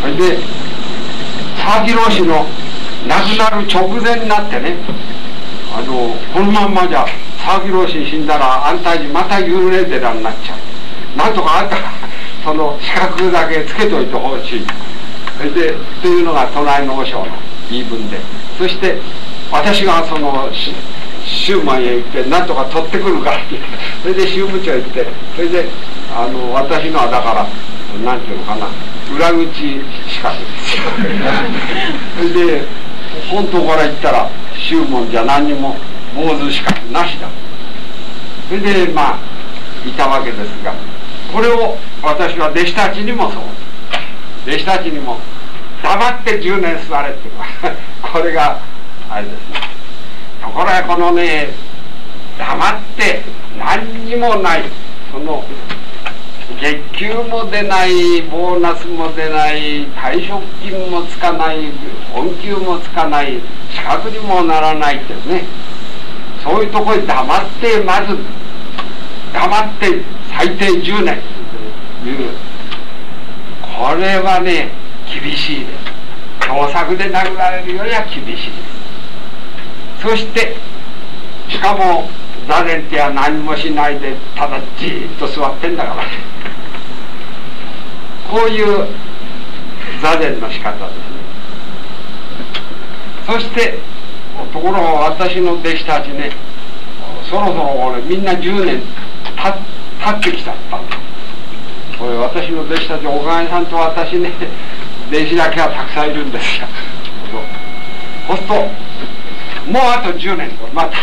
それで沢木郎氏の亡くなる直前になってねあのこのまんまじゃ沢木郎氏死んだら安泰寺また幽霊寺になっちゃう。なんとかあんた その資格だけつけといてほしい。それでというのが隣の和尚の言い分で。そして私がその宗門へ行って何とか取ってくるからそれで宗務長行ってそれであの私のはだから何ていうのかな。裏口資格ですよそれで本当から言ったら宗門じゃ何にも坊主資格なしだ。それでまあいたわけですがこれを私は弟子たちにもそう。弟子たちにも黙って10年座れって。い うこれがあれですね。ところがこのね黙って何にもないその月給も出ないボーナスも出ない退職金もつかない恩給もつかない資格にもならないってね。そういうとこに黙ってまず黙って最低10年という。これはね厳しいです。共作で殴られるよりは厳しいです。そしてしかも座禅っては何もしないでただじっと座ってんだから。こういう座禅の仕方ですね。そしてところが私の弟子たちねそろそろ俺みんな10年た経ってきちゃった。これ私の弟子たちおかげさんと私ね弟子だけはたくさんいるんですよ。そうするともうあと10年とまた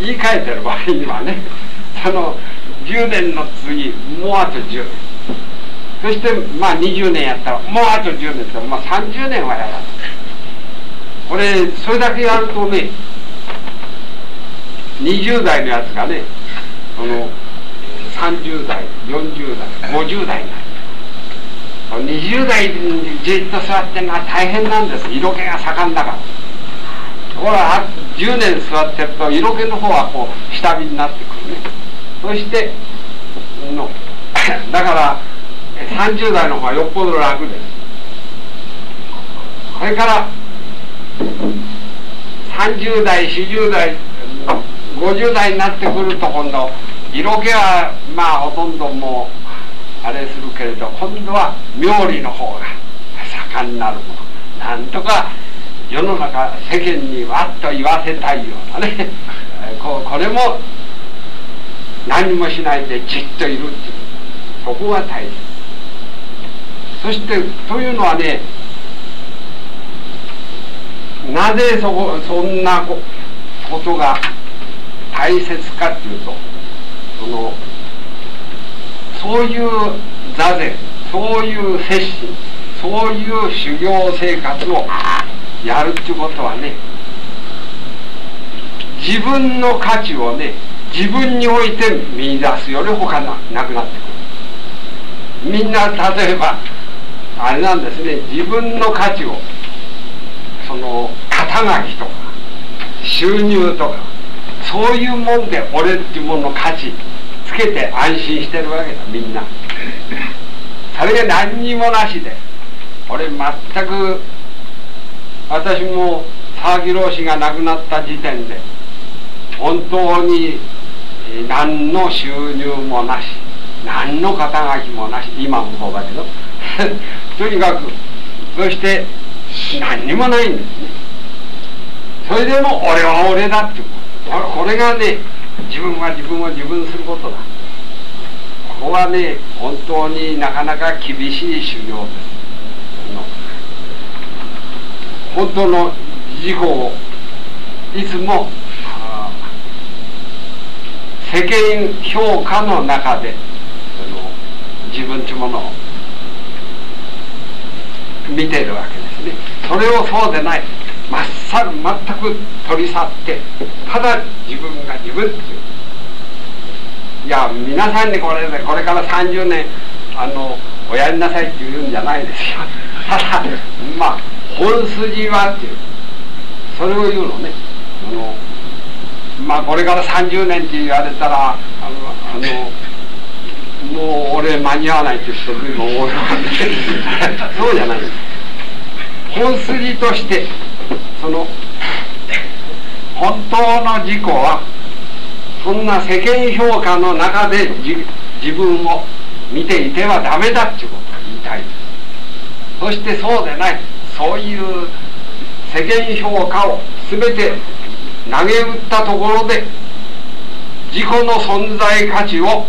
言い換えてる場合にはね。その10年の次もうあと10年。そしてまあ20年やったらもうあと10年ってまあ30年はやらないこれそれだけやるとね20代のやつがねその30代40代50代になる。20代にじっと座ってるのは大変なんです。色気が盛んだから。ほら10年座ってると色気の方はこう下火になってくるね。そしての だから30代の方がよっぽど楽です。これから30代40代50代になってくると今度色気はまあほとんどもうあれするけれど今度は妙理の方が盛んになるもの。なんとか世の中世間にわっと言わせたいようなね。ここれも何もしないでじっといるっていう。そこが大切。そしてというのはねなぜそこそんなことが大切かっていうとそのそういう座禅そういう摂心そういう修行生活をやるっていうことはね自分の価値をね自分において見出すより他ななくなってくる。みんな例えばあれなんですね自分の価値をその肩書きとか収入とかそういうもんで俺っていうものの価値つけて安心してるわけだみんな。それが何にもなしで俺全く私も沢木郎氏が亡くなった時点で本当に何の収入もなし何の肩書きもなし今もそうだけど とにかくそして何にもないんですね。それでも俺は俺だってこれがね自分は自分を自分することだ。ここはね本当になかなか厳しい修行です。本当の自己をいつも世間評価の中でその自分というものを見ているわけですね。それをそうでない。まっさら全く取り去ってただ自分が自分っていう。いや皆さんにこれでこれから30年あのおやりなさいって言うんじゃないですよ。ただまあ本筋はっていう。それを言うのね。あのまあこれから30年って言われたらあのあのもう俺間に合わないっていう人随分多いわけ。そうじゃない。本筋としてその本当の自己はそんな世間評価の中で自分を見ていてはダメだっていうことを言いたい。そしてそうでない。そういう世間評価を全て投げ打ったところで自己の存在価値を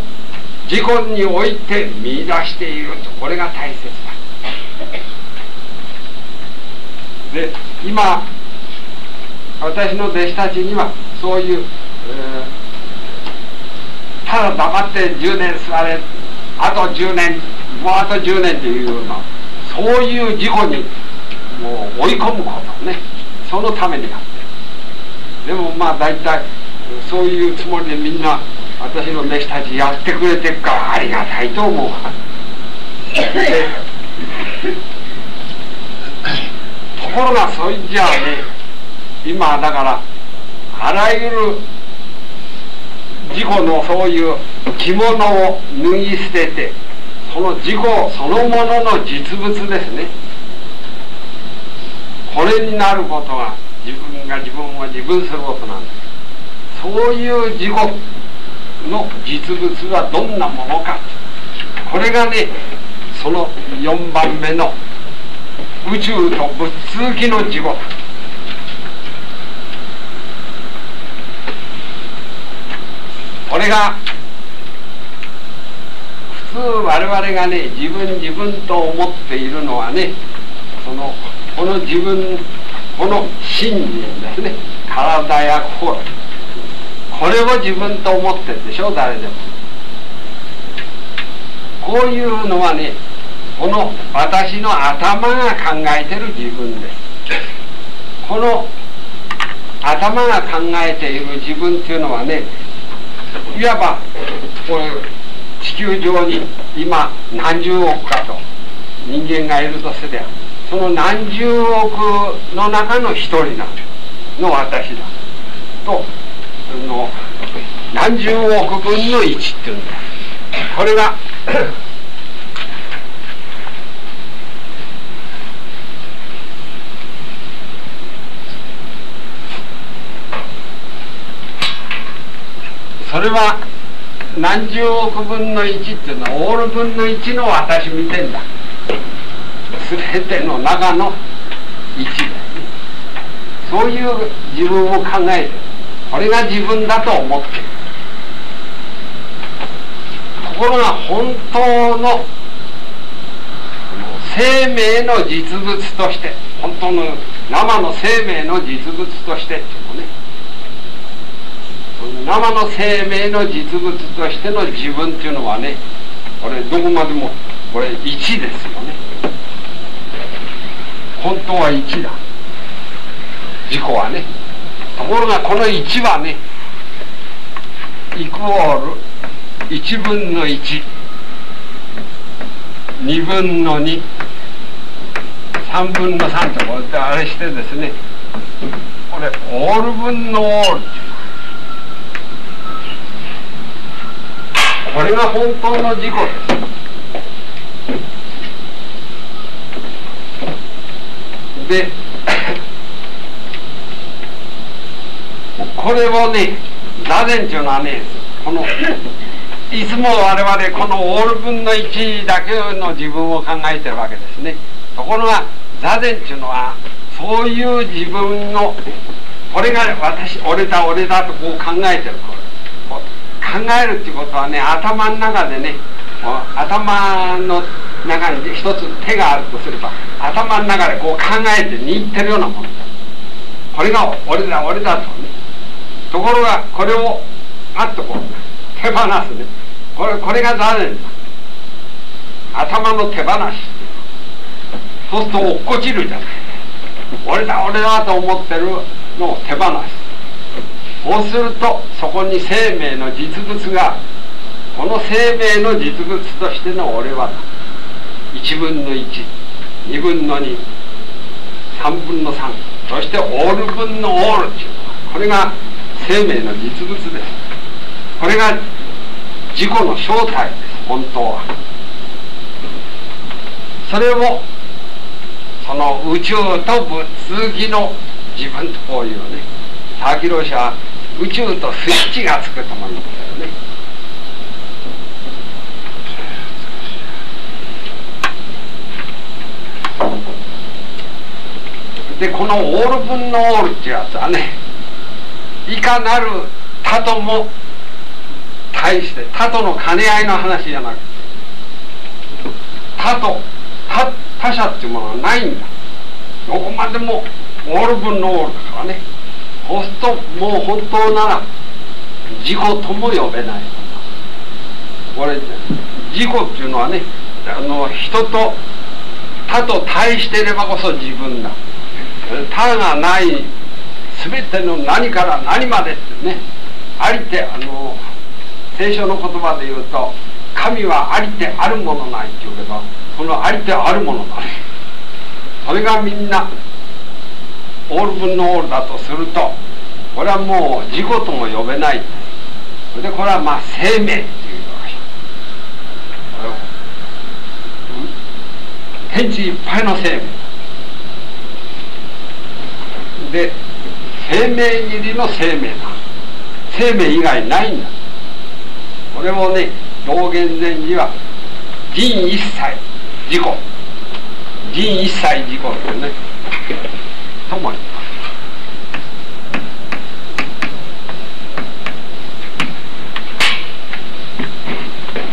自己において見出していると。これが大切だ。で今私の弟子たちにはそういう、えー、ただ黙って10年座れあと10年もうあと10年っていうようなそういう事故にもう追い込むことね。そのためにやってる。でもまあ大体そういうつもりでみんな私の弟子たちやってくれてるからありがたいと思うところがそいじゃあね今だからあらゆる自己のそういう着物を脱ぎ捨ててその自己そのものの実物ですね。これになることが自分が自分を自分することなんです。そういう自己の実物はどんなものか。これがねその4番目の宇宙と物通機の自己これが普通我々がね自分自分と思っているのはねそのこの自分この信心ですね。体や心。これを自分と思ってるでしょ誰でも。こういうのはねこの私の頭が考えてる自分です。この頭が考えている自分っていうのはねいわばこれ地球上に今何十億かと人間がいるとすればその何十億の中の一人なの私だとの何十億分の1っていうんだ。これがそれは何十億分の1っていうのはオール分の1の私見てんだ。全ての中の1ですねそういう自分を考えてこれが自分だと思って。いるところが本当の生命の実物として本当の生の生命の実物としてっていうのね。生の生命の実物としての自分っていうのはねこれどこまでもこれ1ですよね。本当は1だ。自己はね。ところがこの1はねイコール1分の12分の23分の3とこうやってあれしてですねこれオール分のオール。これが本当の自己です。でこれをね座禅っていうのはねこのいつも我々このオール分の1だけの自分を考えてるわけですね。ところが座禅っていうのはそういう自分のこれが私俺だ俺だとこう考えてる考えるっていうことはね頭の中でね頭の中に一つ手があるとすれば頭の中でこう考えて握ってるようなものこれが俺だ俺だとね。ところがこれをパッとこう 手放すね。これこれが残念だ。頭の手放しそうすると落っこちるじゃない。俺だ俺だと思ってるのを手放す。そうするとそこに生命の実物がこの生命の実物としての俺は1分の2分の23分の3そしてオール分のオールっていうのはこれが生命の実物ですこれが自己の正体です本当はそれをその宇宙と物議の自分とこういうね佐々木は宇宙とスイッチがつくと思うんですよねでこのオール分のオールっていうやつはねいかなる他とも対して他との兼ね合いの話じゃなくて他と他他者っていうものはないんだ。どこまでもオール分のオールだからね。そうするともう本当なら自己とも呼べない。これ自己っていうのはねあの人と他と対していればこそ自分だ。他がない全ての何から何までってねありてあの聖書の言葉で言うと神はありてあるものないって言うけどこのありてあるものだね。それがみんなオール分のオールだとするとこれはもう自己とも呼べない。それでこれはまあ生命っていうわけ。天地いっぱいの生命。で生命入りの生命だ。生命以外ないんだ。これをね道元禅師は人一切自己人一切自己ってね。とも言います。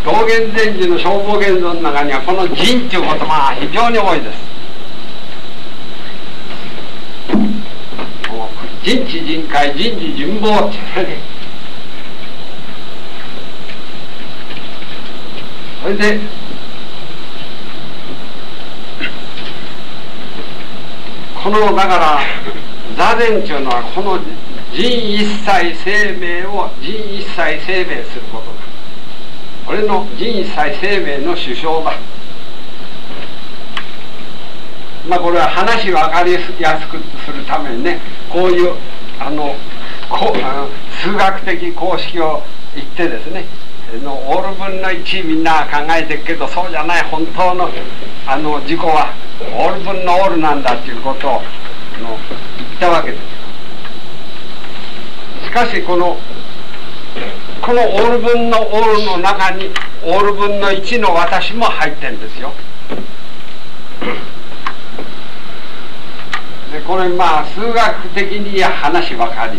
道元禅師の消防現像の中にはこの人っていう言葉が非常に多いです。人知人海人事人望ってね。それでこのだから座禅っていうのはこの人一切生命を人一切生命することだ。これの人一切生命の首相だ。まあこれは話分かりやすくするためにね。こういうあのこあの数学的公式を言ってですねのオール分の1みんな考えてるけどそうじゃない本当のあの事故はオール分のオールなんだっていうことをの言ったわけです。しかしこのこのオール分のオールの中にオール分の1の私も入ってるんですよでこれまあ数学的に話ばかり。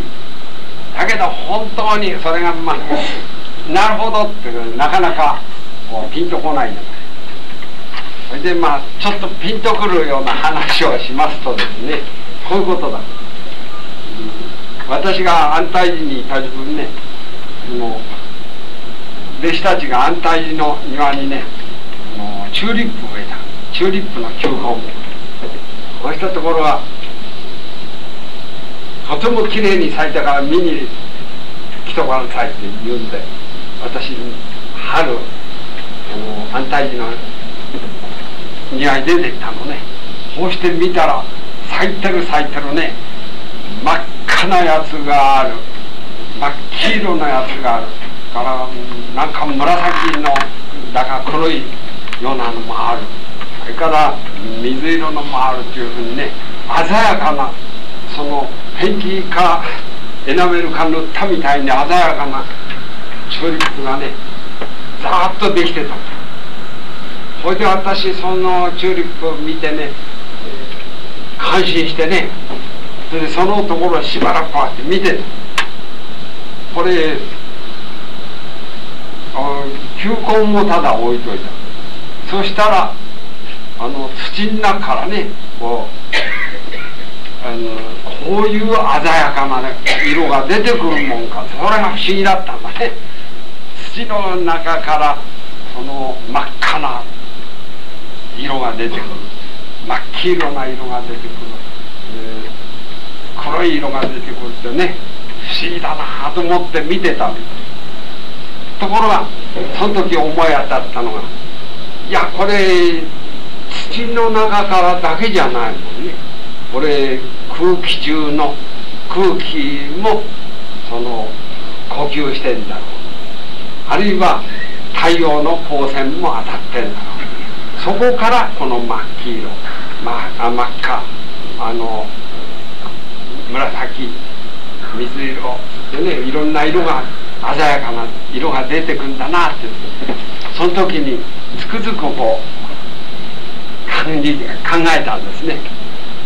だけど本当にそれがまあなるほどってなかなかこうピンとこないんだそれでまあちょっとピンとくるような話をしますとですねこういうことだ。私が安泰寺にいた自分ねもう弟子たちが安泰寺の庭にねもうチューリップ植えた。チューリップの球根。そうしたところはとてもきれいに咲いたから見に来てごらんさいって言うんで私春安泰寺の庭に出てきたのねこうして見たら咲いてる咲いてるね真っ赤なやつがある。真っ黄色なやつがある。からなんか紫のだか黒いようなのもある。それから水色のもあるっていうふうにね鮮やかなそのペンキかエナメルか塗ったみたいに鮮やかなチューリップがねざーっとできてた。それで私そのチューリップを見てね感心してねそれでそのところしばらくこうやって見てた。これ球根もただ置いといた。そしたらあの土の中からねこうあのこういう鮮やかな色が出てくるもんか。それが不思議だったんだね。土の中からその真っ赤な色が出てくる。真っ黄色な色が出てくる、えー、黒い色が出てくるってね不思議だなと思って見てたところがその時思い当たったのがいやこれ土の中からだけじゃないもんねこれ空気中の空気もその呼吸してんだろう。あるいは太陽の光線も当たってんだろう。そこからこの真っ黄色、ま、あ真っ赤あの紫水色でねいろんな色が鮮やかな色が出てくんだなってその時につくづくこう考えたんですね。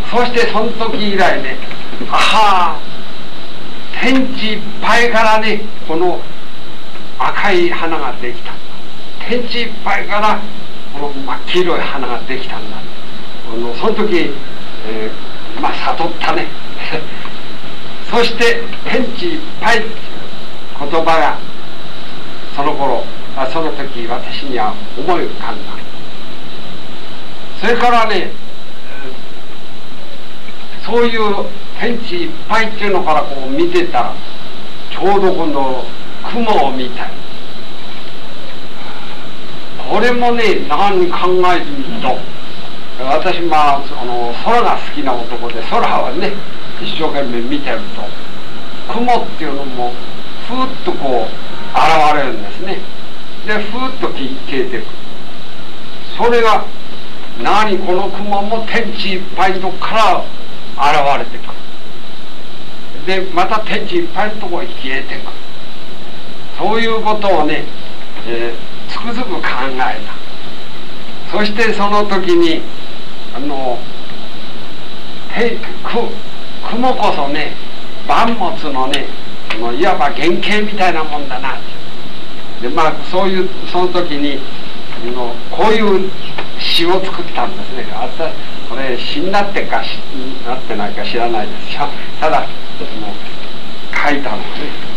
そしてその時以来ねあは天地いっぱいからねこの赤い花ができた。天地いっぱいからこの真っ黄色い花ができたんだ。このその時、えー、まあ悟ったね。そして天地いっぱいっていう言葉がその頃その時私には思い浮かんだ。それからねそういう天地いっぱいっていうのからこう見てたらちょうど今度雲を見た。りこれもね何考えてみると私まああの空が好きな男で空はね一生懸命見てると。雲っていうのもふっとこう現れるんですね。でふっと消えていく。それが何この雲も天地いっぱいのとから現れてくる。でまた天地いっぱいのところへ消えてくる。そういうことをね、えー、つくづく考えた。そしてその時にあの雲こそね万物のねもういわば原型みたいなもんだなでまあそういうその時にのこういう詩を作ったんですね。れ詩になってか詩になってないか知らないですよ。ただもう書いたのはね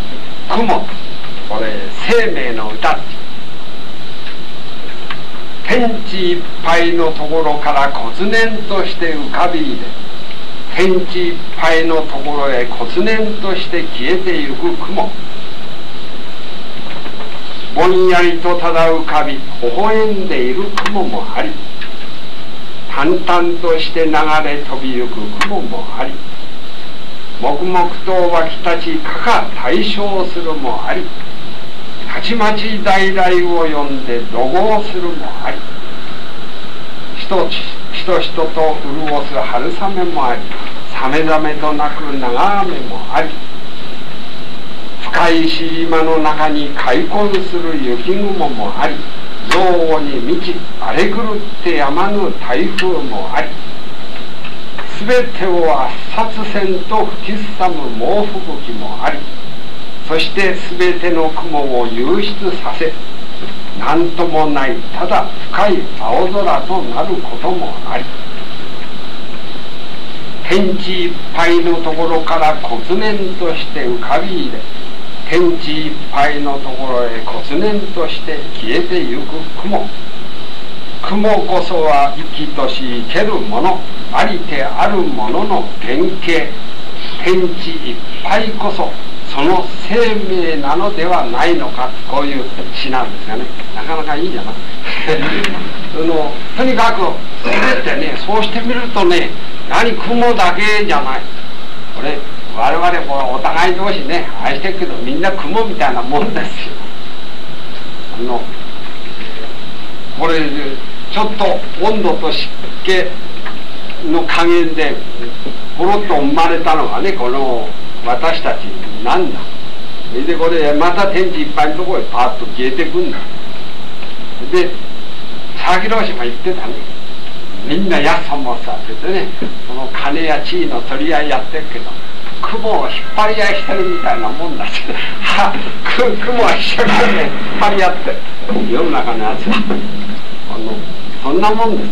「雲」これ生命の歌天地いっぱいのところから骨然として浮かび入れ。天地いっぱいのところへ骨然として消えてゆく雲。ぼんやりとただ浮かび微笑んでいる雲もあり。淡々として流れ飛びゆく雲もあり黙々と湧き立ちかか対象するもありたちまち大来を呼んで怒号するもありひとしと潤す春雨もありさめざめと鳴く長雨もあり深い島の中に開墾する雪雲もあり憎悪に満ち荒れ狂ってやまぬ台風もあり全てを圧殺せんと吹きすさむ猛吹雪もありそして全ての雲を湧出させ何ともないただ深い青空となることもあり天地いっぱいのところから骨然として浮かび入れ天地いっぱいのところへ骨然として消えてゆく雲。雲こそは生きとし生けるものありてあるものの原型。天地いっぱいこそその生命なのではないのかこういう詩なんですがね。なかなかいいじゃない。そのとにかく全てねそうしてみるとね何雲だけじゃない。これ我々もお互い同士ね愛してるけどみんな雲みたいなもんですよ。あのこれちょっと温度と湿気の加減でポロッと生まれたのがねこの私たちなんだ。それでこれまた天地いっぱいのところへパッと消えてくんだ。で佐々木老師も言ってたね。みんなやっさもさって言ってねその金や地位の取り合いやってるけど。雲を引っ張り合いしてるみたいなもんだし。雲は一生懸命引っ張り合って。世の中のやつは。あのそんなもんです。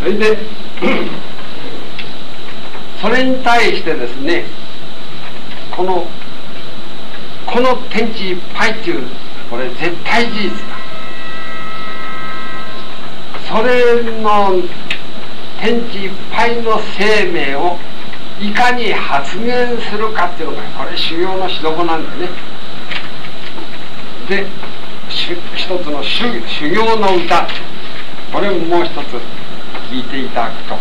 それで それに対してですねこのこの天地いっぱいっていうこれ絶対事実だ。それの天地いっぱいの生命をいかに発言するかっていうのがこれ修行のしどこなんでね。で一つの修行の歌。これももう一つ聞いていただくと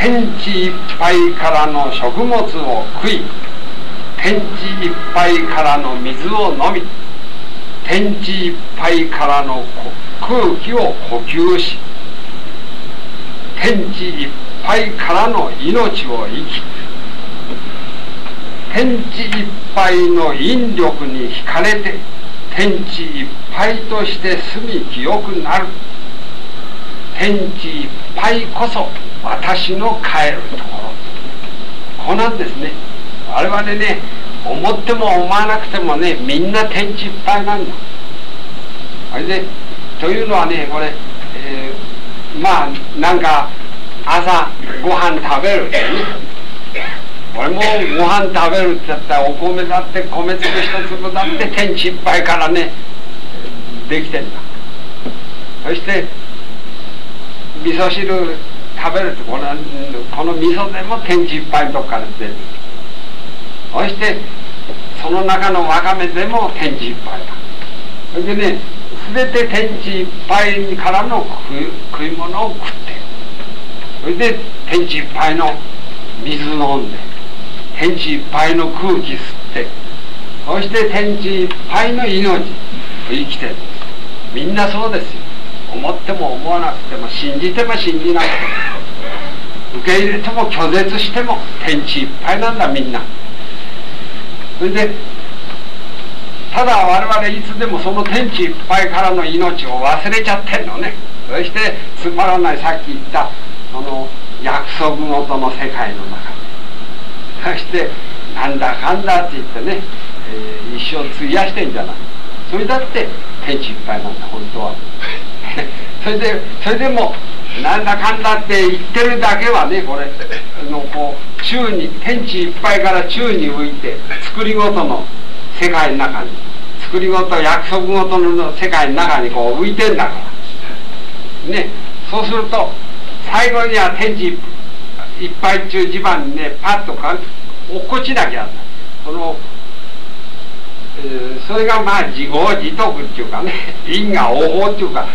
天地いっぱいからの食物を食い天地いっぱいからの水を飲み天地いっぱいからの空気を呼吸し天地いっぱいからの命を生き天地いっぱいの引力に惹かれて天地いっぱいとして住み清くなる。天地いっぱいこそ私の帰るところ。こうなんですね。我々ね思っても思わなくてもねみんな天地いっぱいなんだ。あれでというのはねこれ、えー、まあなんか朝ご飯食べる。ってね俺もご飯食べるって言ったらお米だって米粒一粒だって天地いっぱいからねできてんだ。そして味噌汁食べるってこのこの味噌でも天地いっぱいのとこから出る。そしてその中のわかめでも天地いっぱいだ。それでね全て天地いっぱいからの食い物を食ってそれで天地いっぱいの水飲んで天地いっぱいの空気吸ってそして天地いっぱいの命生きてるみんなそうですよ。思っても思わなくても信じても信じなくても受け入れても拒絶しても天地いっぱいなんだみんな。それでただ我々いつでもその天地いっぱいからの命を忘れちゃってんのね。そしてつまらないさっき言ったその約束ごとの世界の中で。そしてなんだかんだって言ってね、えー、一生費やしてんじゃない。それだって天地いっぱいなんだ本当は。それでそれでもなんだかんだって言ってるだけはねこれのこう宙に天地いっぱいから宙に浮いて作りごとの世界の中に作りごと約束ごとの世界の中にこう浮いてんだから。ねそうすると最後には天地いっぱい中地盤にねパッとか落っこちなきゃその、えー、それがまあ自業自得っていうかね因果応報っていうか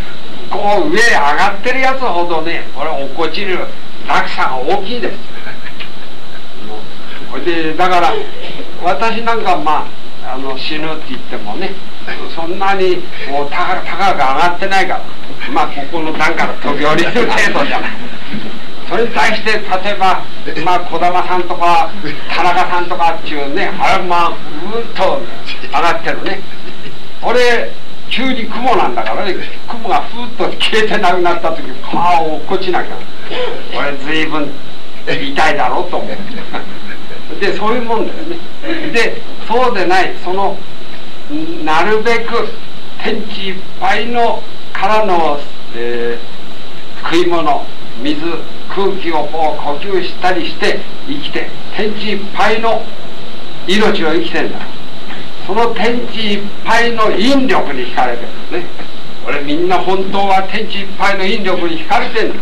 こう上へ上がってるやつほどねこれ落っこちる落差が大きいです。でだから私なんかまああの死ぬって言ってもねそんなにこう高く上がってないから。まあここの段から飛び降りる程度じゃない。それに対して例えばまあ児玉さんとか田中さんとかっていうねあれまあうんと上がってるね。俺急に雲なんだからね。雲がふっと消えてなくなった時パーを落っこちなきゃ。俺随分痛いだろうと思う。でそういうもんだよね。でそうでないそのなるべく天地いっぱいのからの、えー、食い物水空気をこう呼吸したりして生きて天地いっぱいの命を生きてんだ。その天地いっぱいの引力に惹かれてる。ね俺みんな本当は天地いっぱいの引力に惹かれてんだ。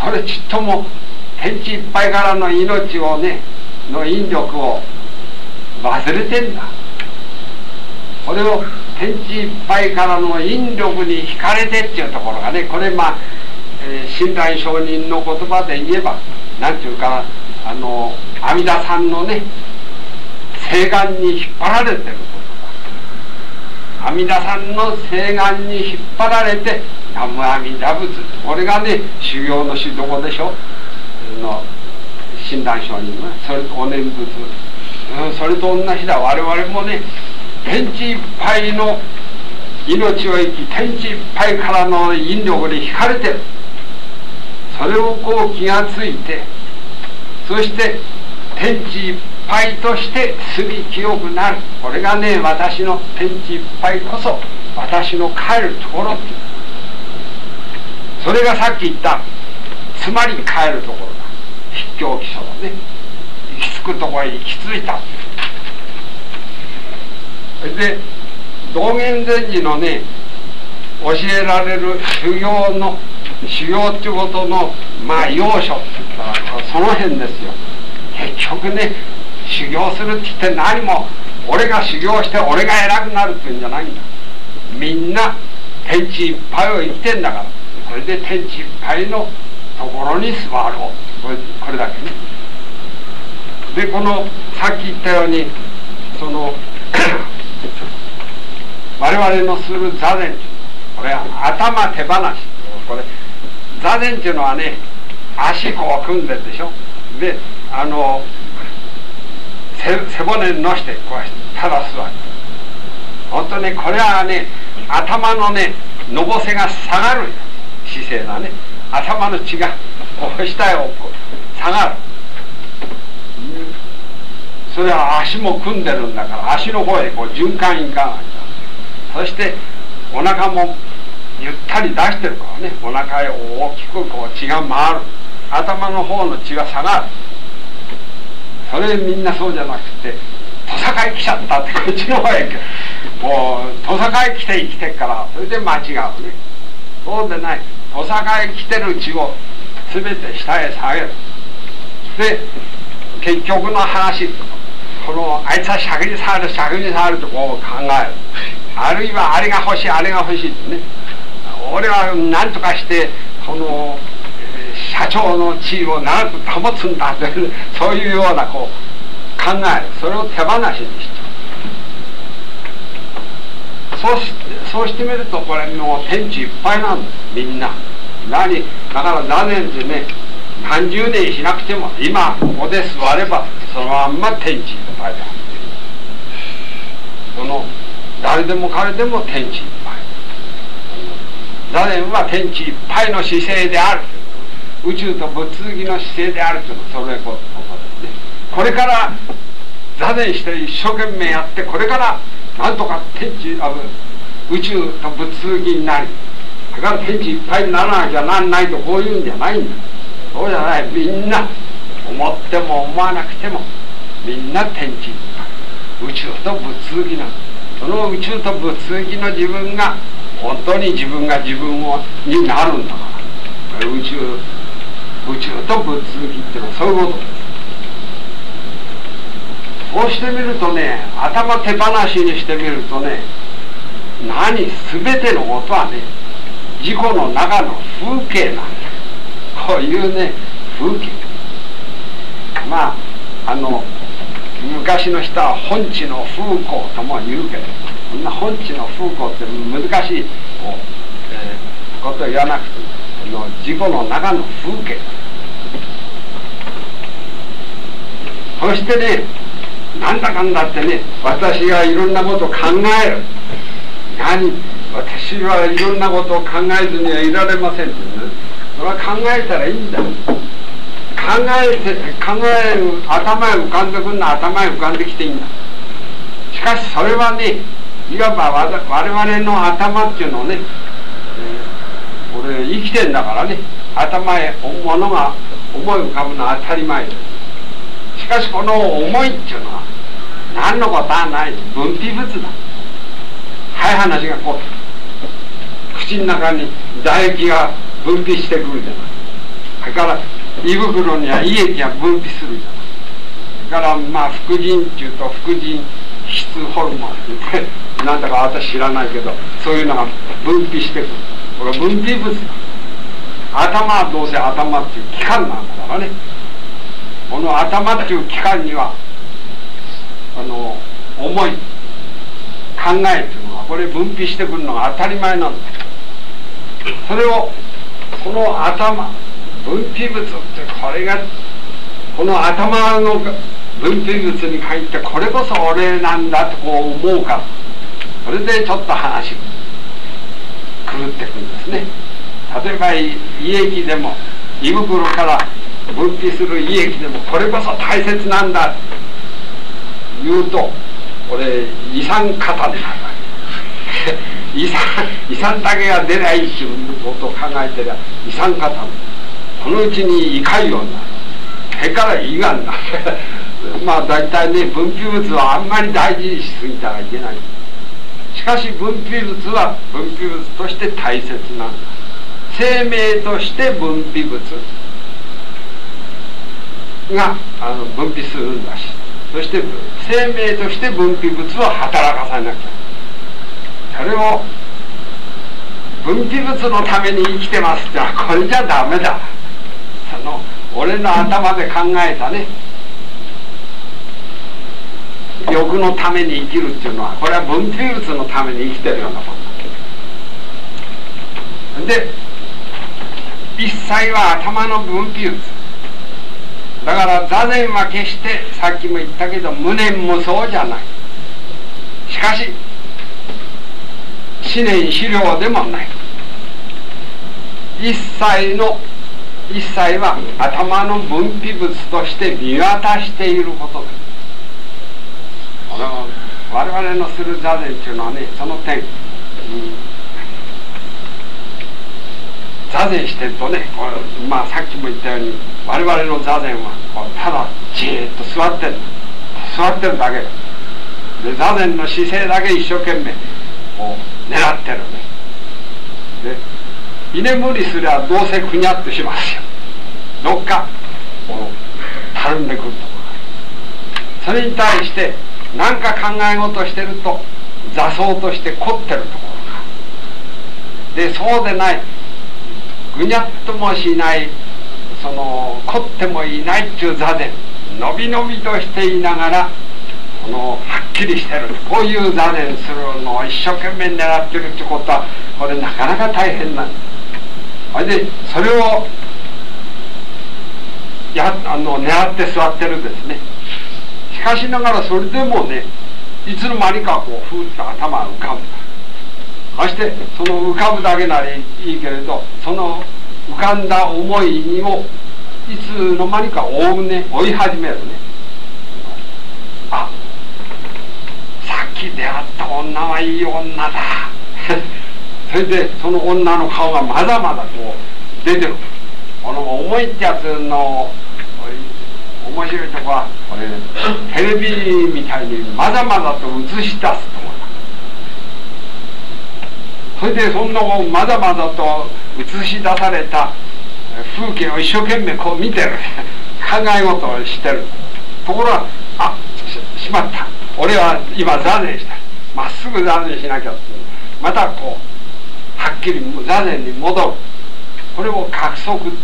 それちっとも天地いっぱいからの命をねの引力を忘れてんだ。これを天地いっぱいからの引力に惹かれてっていうところがねこれまあ、えー、親鸞上人の言葉で言えば何ていうかあの阿弥陀さんのね聖願に引っ張られてる阿弥陀さんの聖願に引っ張られて南無阿弥陀仏。これがね修行のしどこでしょ？の親鸞上人は。それとお念仏、うん、それと同じだ。我々もね天地いっぱいの命を生き天地いっぱいからの引力に惹かれてるそれをこう気がついてそして天地いっぱいとして住み清くなる。これがね私の天地いっぱいこそ私の帰るところそれがさっき言ったつまり帰るところだ。筆教基礎だね行き着くところへ行き着いた。で道元禅師のね教えられる修行の修行っていうことのまあ要所って言ったらその辺ですよ。結局ね修行するって言って何も俺が修行して俺が偉くなるっていうんじゃないんだ。みんな天地いっぱいを生きてんだから。それで天地いっぱいのところに座ろう。これこれだけね。でこのさっき言ったようにその我々のする座禅これは頭手放し。これ座禅っていうのはね足こう組んでるでしょ。であの背骨に乗してこうしてただ座る本当にこれはね頭のねのぼせが下がる姿勢だね。頭の血がこう下へ下がる。それは足も組んでるんだから足の方へこう循環いかないそしてお腹もゆったり出してるからね。お腹へ大きくこう血が回る。頭の方の血が下がる。それみんなそうじゃなくて土佐会来ちゃったってこっちの方へもう土佐会来て生きてっからそれで間違うね。そうでない。土佐会来てる血を全て下へ下げる。で結局の話。このあいつは尺に触る尺に触るとこう考える。あるいはあれが欲しいあれが欲しいってね。俺は何とかしてこの社長の地位を長く保つんだというそういうようなこう考えそれを手放しにしちゃうそうしそうしてみるとこれもう天地いっぱいなんです。みんな。何だから座禅ってね何十年しなくても今ここで座ればそのまんま天地いっぱいだその誰でも彼でも天地いっぱい。座禅は天地いっぱいの姿勢である。宇宙と物議の姿勢であるというのそれこそですね。これから座禅して一生懸命やってこれからなんとか天地あ宇宙と物議になりだから天地いっぱいにならなきゃなんないとこういうんじゃないんだ。そうじゃない。みんな思っても思わなくてもみんな天地いっぱい。宇宙と物議なその宇宙と物議の自分が本当に自分が自分をになるんだから。宇宙宇宙と物議っていうのはそういうこと。ですそうしてみるとね頭手放しにしてみるとね何全てのことはね自己の中の風景なんだ。こういうね風景。まああの昔の人は本地の風光とも言うけどこんな本地の風光って難しいこう、えー、ことを言わなくての自己の中の風景。そしてねなんだかんだってね私がいろんなことを考える。何私はいろんなことを考えずにはいられませんってね。それは考えたらいいんだ。考えて考える頭へ浮かんでくるのは頭へ浮かんできていいんだ。しかしそれはねいわば我々の頭っていうのをね、えー、俺生きてんだからね頭へものが思い浮かぶのは当たり前ですしかしこの思いっていうのは何のことはない分泌物だ。早い話がこう口の中に唾液が分泌してくるじゃない。それから胃袋には胃液が分泌するじゃないそれからまあ副腎っていうと副腎質ホルモンってなんだか私知らないけどそういうのが分泌してくる。これ分泌物頭はどうせ頭っていう器官なんだからね。この頭っていう器官にはあの思い考えっていうのはこれ分泌してくるのが当たり前なんだそれをこの頭分泌物ってこれがこの頭の分泌物に限ってこれこそ俺なんだとこう思うか。らそれでちょっと話狂ってくるんですね。例えば胃液でも胃袋から分泌する胃液でもこれこそ大切なんだ。言うとこれ胃酸過多になる 胃酸胃酸だけが出ないっていうことを考えてりゃ胃酸過多このうちに胃潰瘍になる。それから胃がんなる。まあ大体ね分泌物はあんまり大事にしすぎたらいけない。しかし分泌物は分泌物として大切なんだ。生命として分泌物があの分泌するんだし。そして生命として分泌物を働かさなきゃ。それを分泌物のために生きてますってのはこれじゃダメだ。俺の頭で考えたね。欲のために生きるっていうのはこれは分泌物のために生きてるようなもんだで一切は頭の分泌物。だから座禅は決してさっきも言ったけど無念もそうじゃない。しかし思念資料でもない。一切の一切は頭の分泌物として見渡していることです我々のする座禅っていうのはねその点、うん、座禅してるとねこれ、まあ、さっきも言ったように我々の座禅はこうただじーっと座ってる座ってるだけ。で座禅の姿勢だけ一生懸命こう狙ってるね。居眠りすりゃどうせくにゃっとしますよ。どっかこうたるんでくるところそれに対して何か考え事してると座草として凝ってるところが。でそうでないぐにゃっともしないその凝ってもいないっていう座でのびのびとしていながらこのはっきりしてるこういう座禅するのを一生懸命狙ってるってことはこれなかなか大変なんです。それでそれをやあの狙って座ってるんですね。しかしながらそれでもねいつの間にかこうふーっと頭が浮かぶ。そしてその浮かぶだけならいいけれどその浮かんだ思いにもいつの間にか追うね追い始めるね。あさっき出会った女はいい女だ。それでその女の顔がまだまだこう出てる。この思いってやつの面白いとこはこれテレビみたいにまだまだと映し出すとこそれでそんなまだまだと映し出された風景を一生懸命こう見てる。考え事をしてる。ところがあしまった。俺は今座禅した。まっすぐ座禅しなきゃってまたこうはっきり座禅に戻る。これを格束っていう。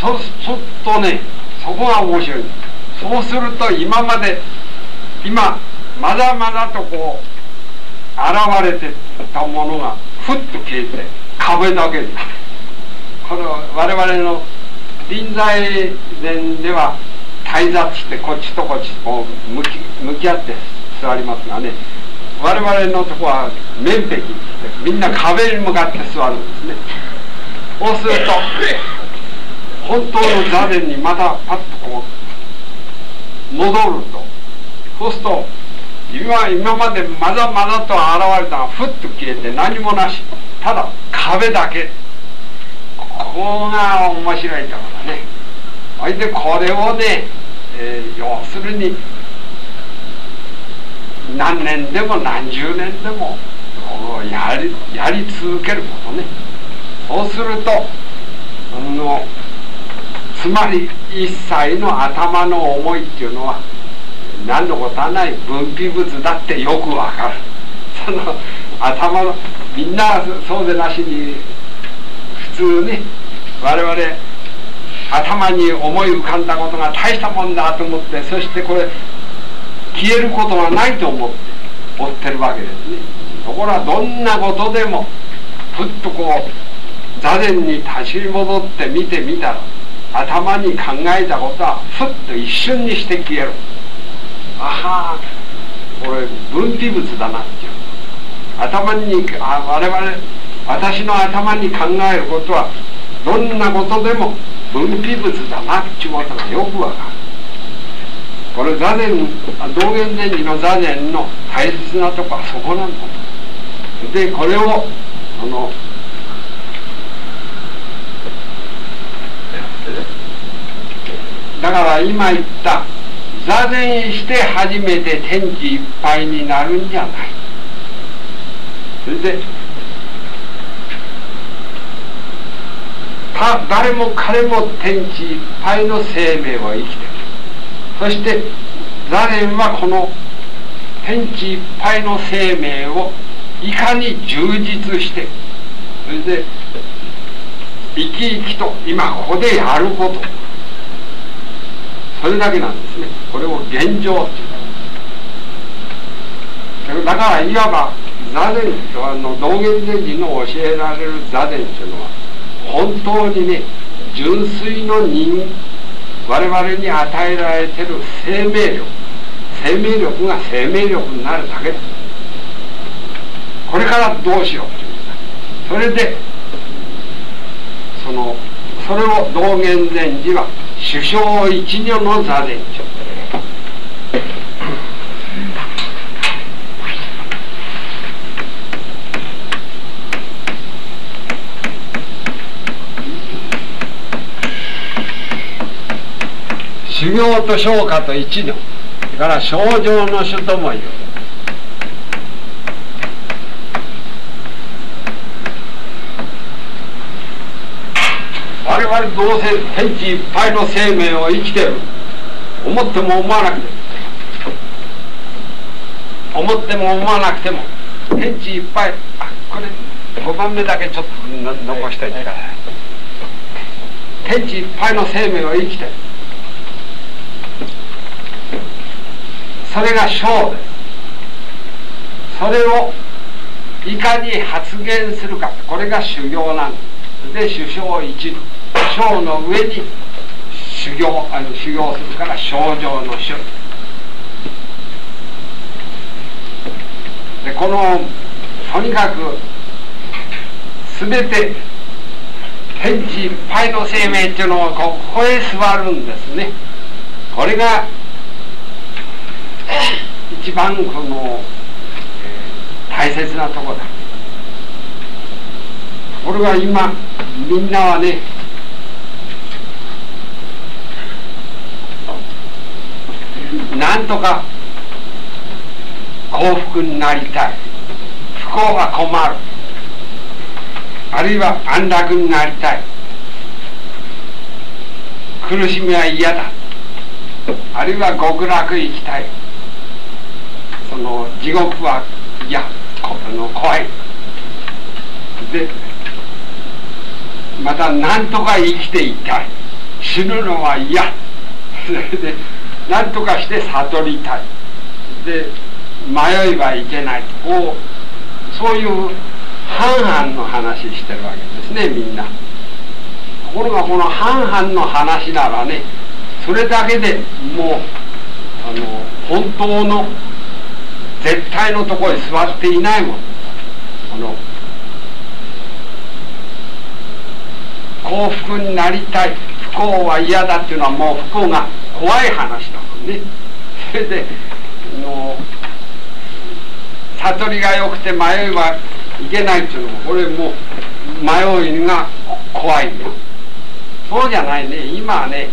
そそっとねそこが面白い。そうすると今まで今まだまだとこう現れてたものがふっと消えて壁だけに。この我々の臨済禅では滞雑してこっちとこっちこう向き向き合って座りますがね我々のとこは面壁みんな壁に向かって座る。んですねそうすると本当の座禅にまたパッとこう戻ると。そうすると今今までまざまざと現れたがふっと消えて何もなし。ただ壁だけ。ここが面白いところだね。それでこれをね、えー、要するに何年でも何十年でもやりやり続けることね。そうするとあのつまり一切の頭の思いっていうのは何のことはない分泌物だってよくわかる。その頭のみんなそうでなしに普通ね我々頭に思い浮かんだことが大したもんだと思ってそしてこれ消えることはないと思って追ってるわけですね。ところがどんなことでもふっとこう座禅に立ち戻って見てみたら頭に考えたことはふっと一瞬にして消える。あはこれ分泌物だなっていう。頭にあ我々私の頭に考えることはどんなことでも分泌物だなっていうことがよくわかる。これ座禅道元禅師の座禅の大切なとこはそこなんだでこれをあのだから今言った座禅して初めて天地いっぱいになるんじゃない。それでた誰も彼も天地いっぱいの生命を生きてる。そして座禅はこの天地いっぱいの生命をいかに充実してそれで生き生きと今ここでやること。それだけなんですね。これを現状っていうだからいわば座禅あの道元禅師の教えられる座禅っていうのは本当にね純粋の人我々に与えられてる生命力。生命力が生命力になるだけですこれからどうしよう。それでそのそれを道元禅師は首相一如の座禅と 修行と昇華と一如から症状の種とも言うどうせ天地いっぱいの生命を生きてる思っても思わなくて思っても思わなくても天地いっぱいあこれ5番目だけちょっと残しておいてください天地いっぱいの生命を生きてるそれが小ですそれをいかに発言するかこれが修行なんですで首相一部小の上に修行あの修行するから症状の種でこのとにかく全て天地いっぱいの生命っていうのをここへ座るんですね。これが一番この、えー、大切なとこだ。これは今みんなはねなんとか幸福になりたい。不幸が困る。あるいは安楽になりたい。苦しみは嫌だ。あるいは極楽行きたい。その地獄はいやあの怖い。でまた何とか生きていたい。死ぬのは嫌。それで何とかして悟りたい。で迷いはいけない。とこうそういう半々の話してるわけですねみんな。ところがこの半々の話ならねそれだけでもうあの本当の絶対のところに座っていないもん。この幸福になりたい。不幸は嫌だっていうのはもう不幸が怖い話だ。ねそれでの悟りが良くて迷いはいけないっていうのもこれもう迷いが怖いよそうじゃないね今はね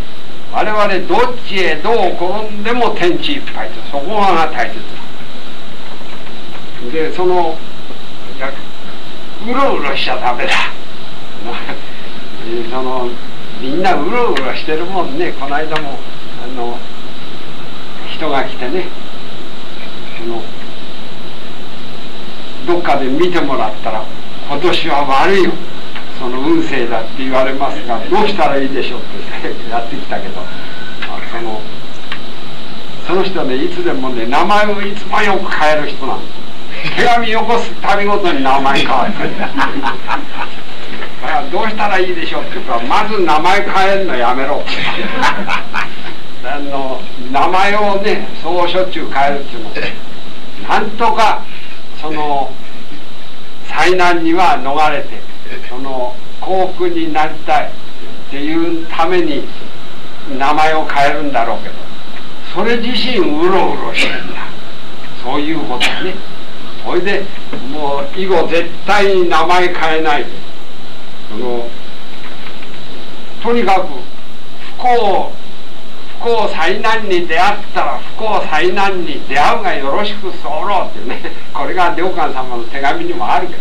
我々どっちへどう転んでも天地いっぱいとそこが大切だでそのうろうろしちゃダメだそのみんなうろうろしてるもんねこの間もあの人が来てねそのどっかで見てもらったら今年は悪いよその運勢だって言われますがどうしたらいいでしょうってやってきたけどそのその人ねいつでもね名前をいつもよく変える人なんです手紙よこすたびごとに名前変わる。どうしたらいいでしょうって言うからまず名前変えるのやめろ。あの名前をねそうしょっちゅう変えるっていうの。なんとかその災難には逃れてその幸福になりたいっていうために名前を変えるんだろうけどそれ自身うろうろしてんだ。そういうことね。ほいでもう以後絶対に名前変えないそのとにかく不幸不幸災難に出会ったら不幸災難に出会うがよろしく候ってね。これが良寛様の手紙にもあるけど。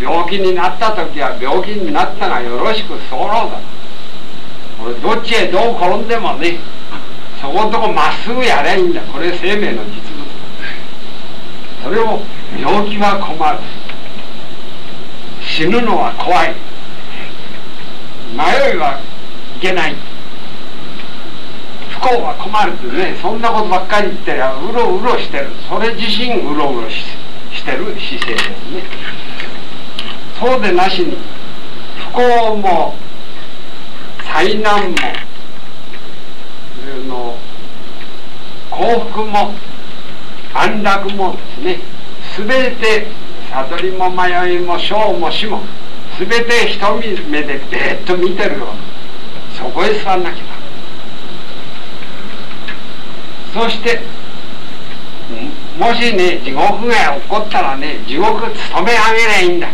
病気になった時は病気になったがよろしく候だ。これどっちへどう転んでもね そこんとこまっすぐやりゃいいんだ。これ生命の実物それを病気は困る。死ぬのは怖い。迷いはいけない。不幸は困るってねそんなことばっかり言ってりゃうろうろしてる。それ自身うろうろししてる姿勢ですね。そうでなしに不幸も災難もの幸福も安楽もですね。全て悟りも迷いも小も死も全て瞳目でべーっと見てるよそこへ座んなきゃそしてもしね地獄が起こったらね地獄勤め上げりゃいいんだ。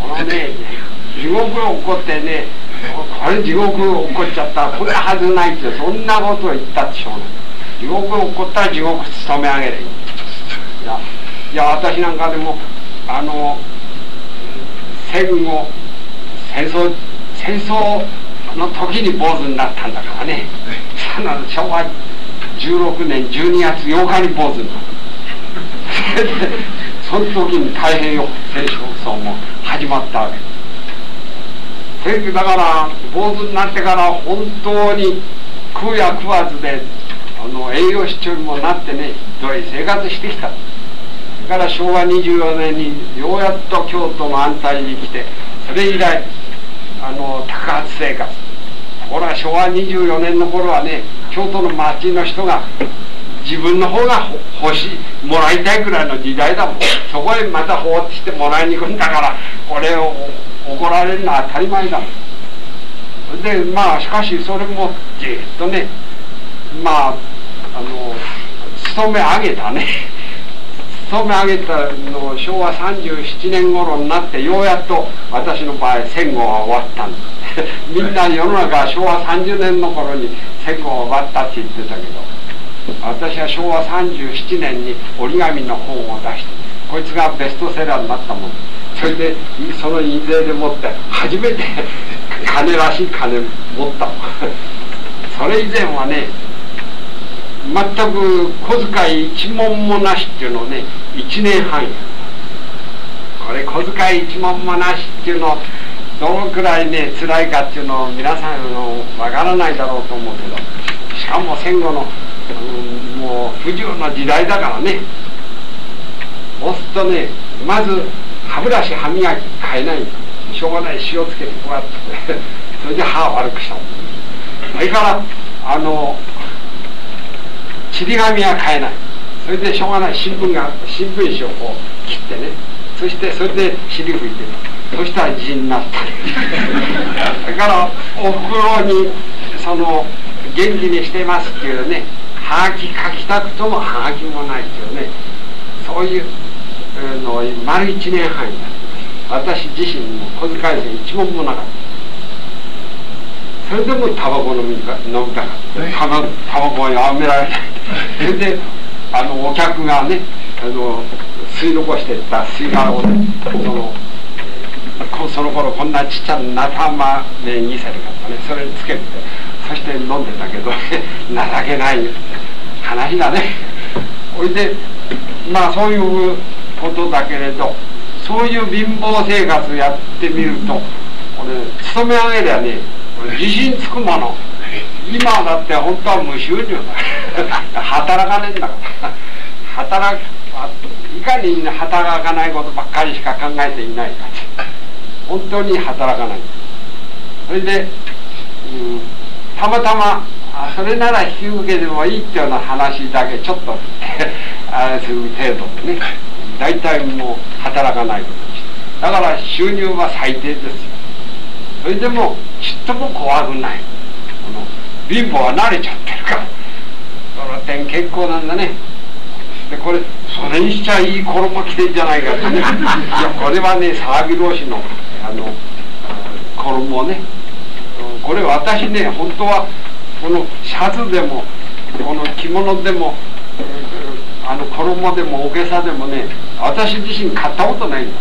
このね地獄が起こってねこれ地獄が起こっちゃったらこんなはずないってそんなことを言ったってしょうがない。地獄が起こったら地獄勤め上げりゃいい。いやいや私なんかでもあの戦後戦争戦争の時に坊主になったんだからね。昭和16年12月8日に坊主になった。その時に太平洋戦争も始まったわけ。ですだから坊主になってから本当に食うや食わずであの栄養失調にもなってねひどい生活してきた。それから昭和24年にようやっと京都の安泰に来てそれ以来あの高発生活。これは昭和24年の頃はね京都の町の人が自分の方が欲しいもらいたいくらいの時代だもん。そこへまた放ってしてもらいに行くんだからこれを怒られるのは当たり前だもん。でまあしかしそれもじっとねまああの勤め上げたね。勤め上げたの昭和37年頃になってようやっと私の場合戦後は終わったんですみんな世の中は昭和30年の頃に戦後は終わったって言ってたけど私は昭和37年に折り紙の本を出してこいつがベストセラーになったもん。それでその印税でもって初めて 金らしい金持った。それ以前はね全く小遣い一文もなしっていうのをね1年半やこれ小遣い一文もなしっていうのをどのくらいね辛いかっていうのを皆さんのわからないだろうと思うけどしかも戦後の、うん、もう不自由な時代だからねそうすとねまず歯ブラシ歯磨き変えないしょうがない塩つけてこうやって それで歯を悪くしたそれからあのちり紙は買えない。それでしょうがない。新聞が新聞紙をこう切ってね。そしてそれで尻拭いてる。そしたら地になっただからおふくろにその元気にしてますっていうねはがき書きたくともはがきもないっていうねそういうのを丸一年半や私自身も小遣い銭一文もなかった。それでもタバコ飲み飲みたかった。タバコはやめられない。それであのお客がねあの吸い残してった吸い殻をねそのその頃こんなちっちゃな仲間ね2歳だったね。それにつけてそして飲んでたけど 情けない話だね。ほいでまあそういうことだけれどそういう貧乏生活やってみるとこれ勤め上げりゃね自信つくもの。今だって本当は無収入だ。働かねえんだから。働いかに働かないことばっかりしか考えていないから。本当に働かない。それで、うん、たまたまそれなら引き受けてもいいっていうような話だけちょっと あれする程度でね大体もう働かないことにして。だから収入は最低ですよ。それでもちっとも怖くない。この貧乏は慣れちゃってるから。その点結構なんだね。でこれそれにしちゃいい衣着てんじゃないかってね。いやこれはね騒ぎ同士のあの衣ね。これ私ね本当はこのシャツでもこの着物でもあの衣でもおけさでもね私自身買ったことないんだ。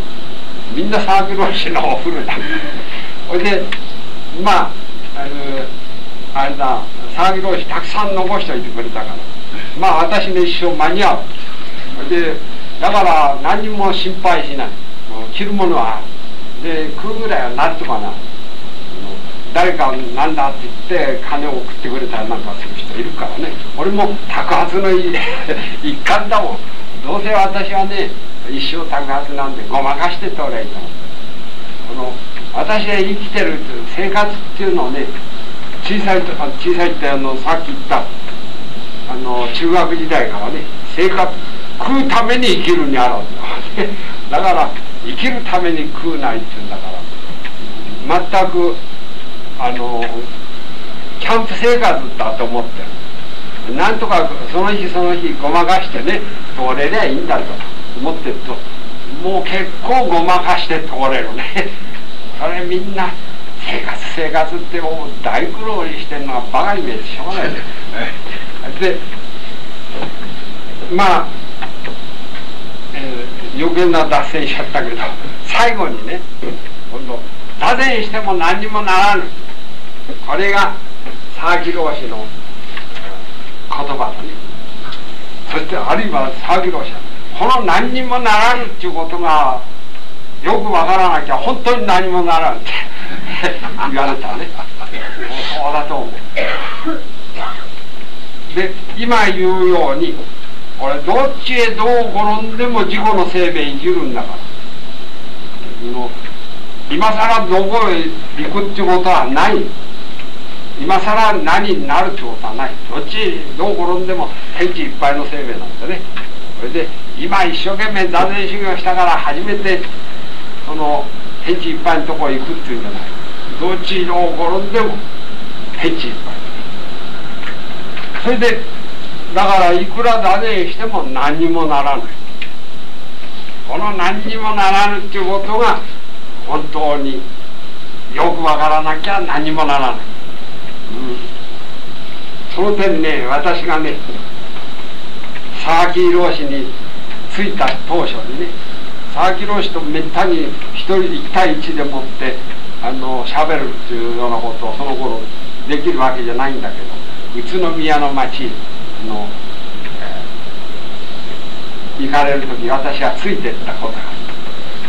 みんな騒ぎ同士のお風呂だ。それでまああのあれだ騒ぎ同士たくさん残しておいてくれたから。まあ私の一生間に合う。でだから何も心配しない。着るものはある。で食うぐらいはなんとかな。誰かなんだって言って金を送ってくれたりなんかする人いるからね。俺も宅発の 一環だもん。どうせ私はね一生宅発なんでごまかして通りゃいいと。思うこの私が生きてる生活っていうのをね小さいと小さいってあのさっき言ったあの中学時代からね生活食うために生きるにあろう だから生きるために食うないって言うんだから。全くあのキャンプ生活だと思ってる。なんとかその日その日ごまかしてね通れりゃいいんだと思ってるともう結構ごまかして通れるね。それみんな生活生活ってもう大苦労してるのはバカに見えてしょうがない。でまあ、えー、余計な脱線しちゃったけど最後にね今度座禅しても何にもならぬこれが佐木老師の言葉だね。そしてあるいは佐木老師この何にもならぬっていうことがよくわからなきゃ本当に何もならんって 言われたね。そうだと思う。で今言うようにこれどっちへどう転んでも自己の生命生きるんだから。今更どこへ行くってことはない。今更何になるってことはない。どっちへどう転んでも天地いっぱいの生命なんでね。それで今一生懸命座禅修行したから初めてその天地いっぱいのとこへ行くっていうんじゃない。どっちどう転んでも天地いっぱい。それでだからいくら座禅しても何にもならない。この何にもならぬっていうことが本当によくわからなきゃ何にもならない、うん、その点ね私がね佐々木老師に着いた当初にね佐々木老師とめったに一人一対一でもってあの喋るっていうようなことをその頃できるわけじゃないんだけど宇都宮の町の、えー、行かれる時私はついてったことがある。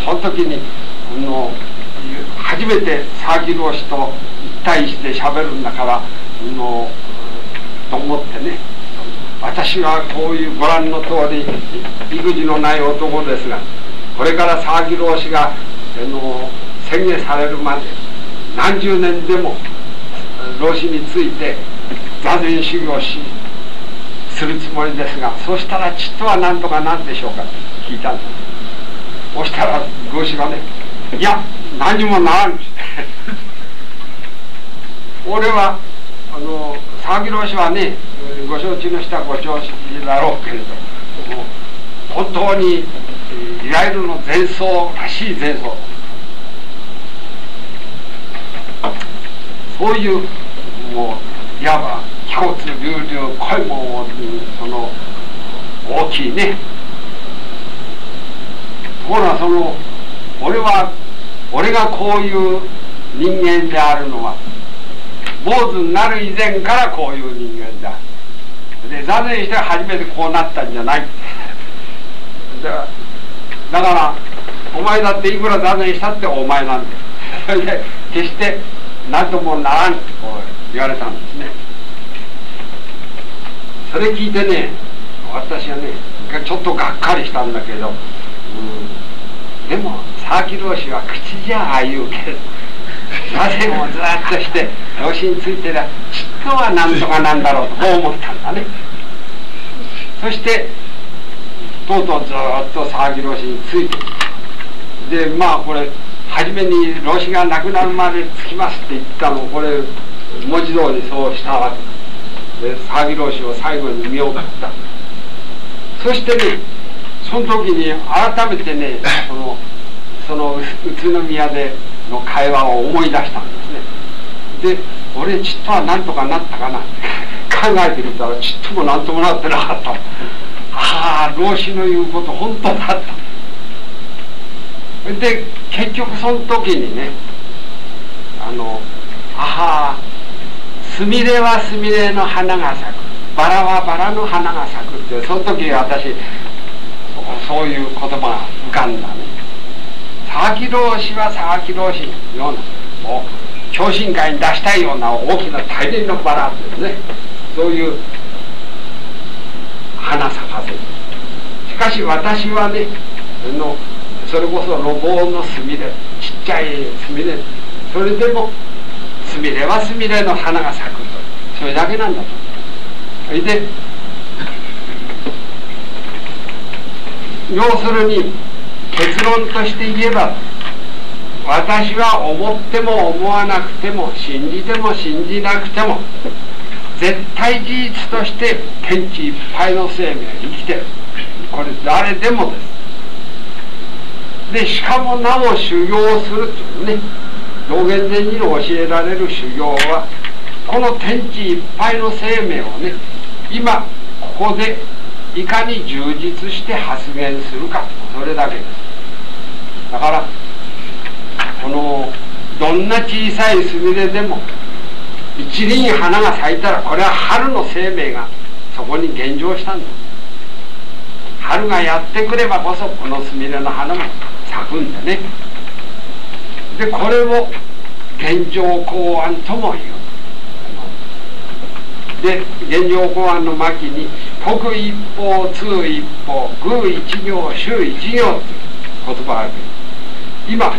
その時にの初めて佐々木老師と一対一で喋るんだからのと思ってね。私はこういうご覧の通り育児のない男ですがこれから佐々木老師があの宣言されるまで何十年でも老子について座禅修行しするつもりですがそしたらちっとは何とかなんでしょうか聞いたんです。そしたら老子がね。いや何もならん。俺はあの佐々木老師はねご承知の人はご承知だろうけれど本当にいわゆるの前奏らしい前奏そういうもういわば気骨流々濃いもその大きいね。ところがその俺は俺がこういう人間であるのは坊主になる以前からこういう人間だ。で座禅して初めてこうなったんじゃない。だからお前だっていくら座禅したってお前なんだそれで決して何ともならんと言われたんですね。それ聞いてね私はねちょっとがっかりしたんだけど、うん、でもサーキル師は口じゃああいうけど なぜもずっとして老子についてりゃちっとはなんとかなんだろうとこう思ったんだね。そしてとうとうずっと騒ぎ老子についてでまあこれ初めに老子が亡くなるまでつきますって言ったのこれ文字通りそうしたわけで騒ぎ老子を最後に見送ったそしてねその時に改めてねそのその宇都宮での会話を思い出したんですねで俺ちっとはなんとかなったかなって考えてみたらちっともなんともなってなかったああ老子の言うこと本当だったで結局その時にねあのああすみれはすみれの花が咲く。バラはバラの花が咲くってその時私そういう言葉が浮かんだね。佐々木老師は佐々木老師のようなもう共進会に出したいような大きな大輪のバラですね。そういう花咲かせる。しかし私はねのそれこそ路傍のすみれちっちゃいすみれそれでもすみれはすみれの花が咲くとそれだけなんだと。それで要するに結論として言えば私は思っても思わなくても信じても信じなくても絶対事実として天地いっぱいの生命が生きてる。これ誰でもです。でしかもなお修行するというね。道元禅師の教えられる修行はこの天地いっぱいの生命をね今ここでいかに充実して発言するかそれだけです。だからこのどんな小さいすみれでも一輪花が咲いたらこれは春の生命がそこに現状したんだ。春がやってくればこそこのすみれの花も咲くんだね。でこれを現状公安とも言う。で現状公安の末期に国一方通一方偶一行衆一行という言葉がある。けど今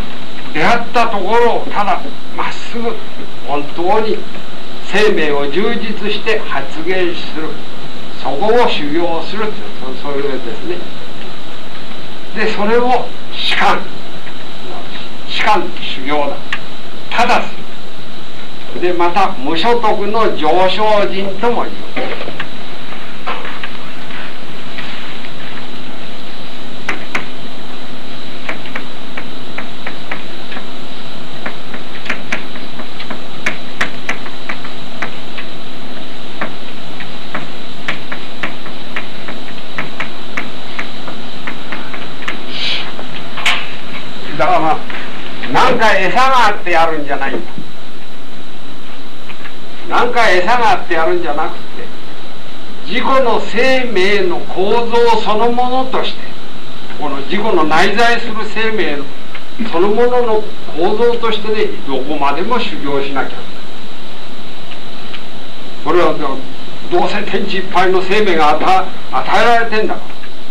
出会ったところをただまっすぐ本当に生命を充実して発言する。そこを修行するというそういうですね。でそれを士官間修行だただしでまた無所得の上昇人とも言う何か餌があってやるんじゃないんだ。何か餌があってやるんじゃなくて自己の生命の構造そのものとしてこの自己の内在する生命のそのものの構造としてねどこまでも修行しなきゃ。これはどうせ天地いっぱいの生命が与えられてんだから。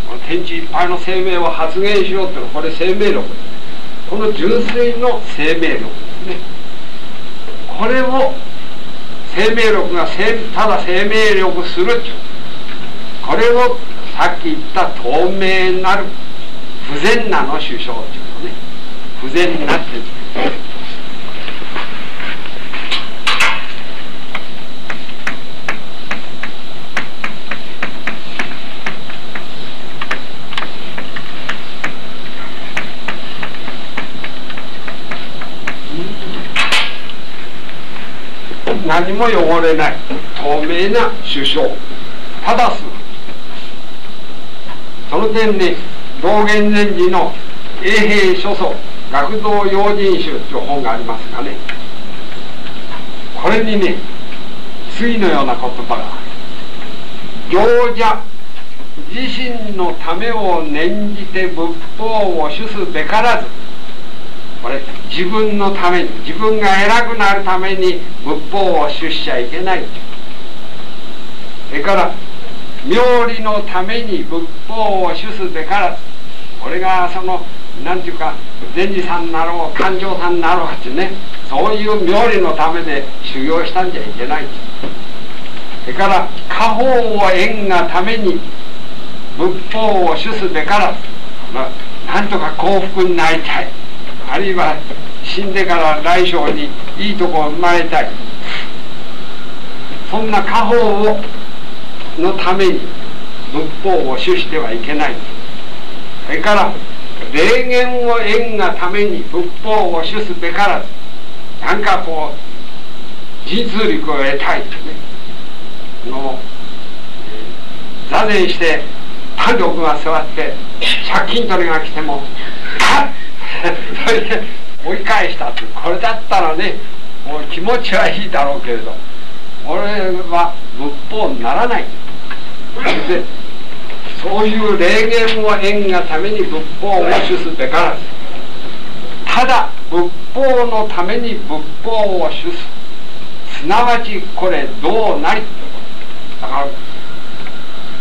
この天地いっぱいの生命を発現しようってのはこれ生命力この純粋の生命力これを生命力がただ生命力するこれをさっき言った透明なる不全なの首相っていうのね。不全なっても汚れない。透明な首相。ただす。その点に道元禅師の永平書祖学道用人集という本がありますがね。これにね次のような言葉が行者自身のためを念じて仏法を主すべからず。これ自分のために自分が偉くなるために仏法を主しちゃいけない。それから妙理のために仏法を主すべからずこれがその何て言うか禅師さんなろう勘定さんなろうってねそういう妙理のためで修行したんじゃいけない。それから家宝を縁がために仏法を主すべからず、まあ、なんとか幸福になりたい。あるいは死んでから来生にいいとこを生まれたい。そんな家宝をのために仏法を主してはいけない。それから霊言を縁がために仏法を主すべからずなんかこう実力を得たい。とねの座禅して単独が座って借金取りが来ても「あっそれで追い返したってこれだったらねもう気持ちはいいだろうけれど俺は仏法にならない。でそういう霊言を縁がために仏法を主すべからずただ仏法のために仏法を主す。すなわちこれどうなりだから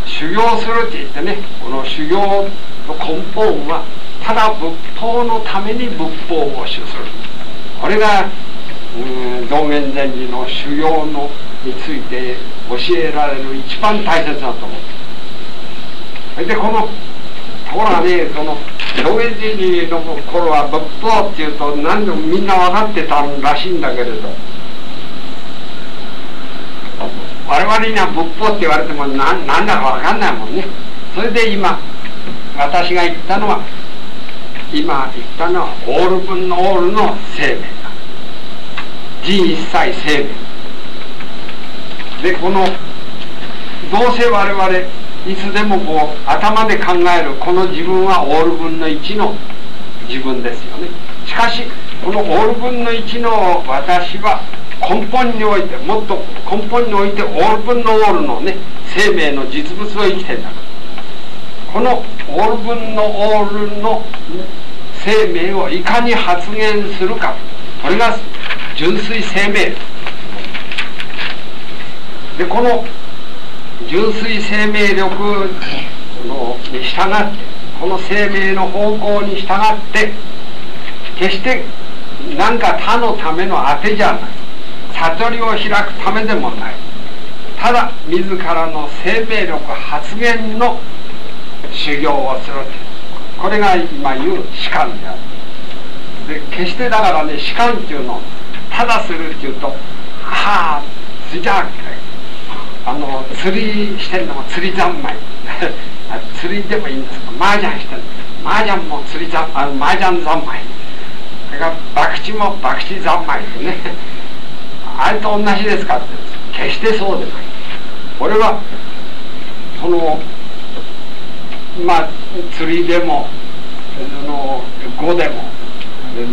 修行するって言ってねこの修行の根本はただ仏法のために仏法を主するこれが道元禅師の修行のについて教えられる一番大切だと思うそれでこのところがねその道元禅師の頃は仏法っていうと何でもみんな分かってたらしいんだけれど我々には仏法って言われても何何だか分かんないもんねそれで今私が言ったのは今言ったのはオール分のオールの生命だ。人一切生命。でこのどうせ我々いつでもこう頭で考えるこの自分はオール分の1の自分ですよね。しかしこのオール分の1の私は根本においてもっと根本においてオール分のオールのね生命の実物を生きてんだから。このオール分のオールの生命をいかに発現するか。これが純粋生命。でこの純粋生命力のに従ってこの生命の方向に従って決して何か他のためのあてじゃない。悟りを開くためでもない。ただ自らの生命力発現の修行をするこれが今言う士官であるで決してだからね士官ってい。うのただするっていうとはあじゃなくてあの釣りしてるのも釣り三昧釣りでもいいんですけど麻雀してる麻雀も釣り三あの麻雀三昧それから博打も博打三昧でねあれと同じですかって決してそうでないこれはそのまあ釣りでもその碁でも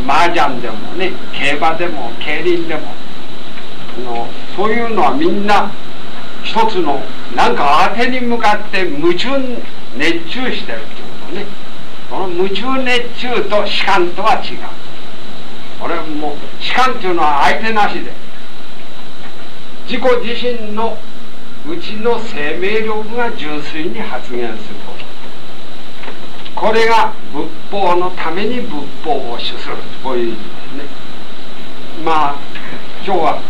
麻雀でもね競馬でも競輪でもあのそういうのはみんな一つのなんか当てに向かって夢中熱中してるってことね。その夢中熱中と士官とは違う。これもう士官っていうのは相手なしで。自己自身のうちの生命力が純粋に発現する。これが仏法のために仏法を主するこういう意味ですねまあ今日は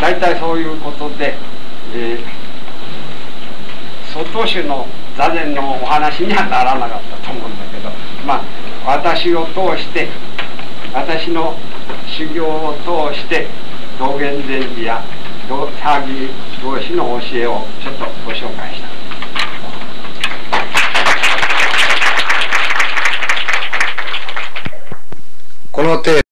大体そういうことで、えー、外州の座禅のお話にはならなかったと思うんだけどまあ私を通して私の修行を通して道元禅師や騒ぎ同士の教えをちょっとご紹介した。この程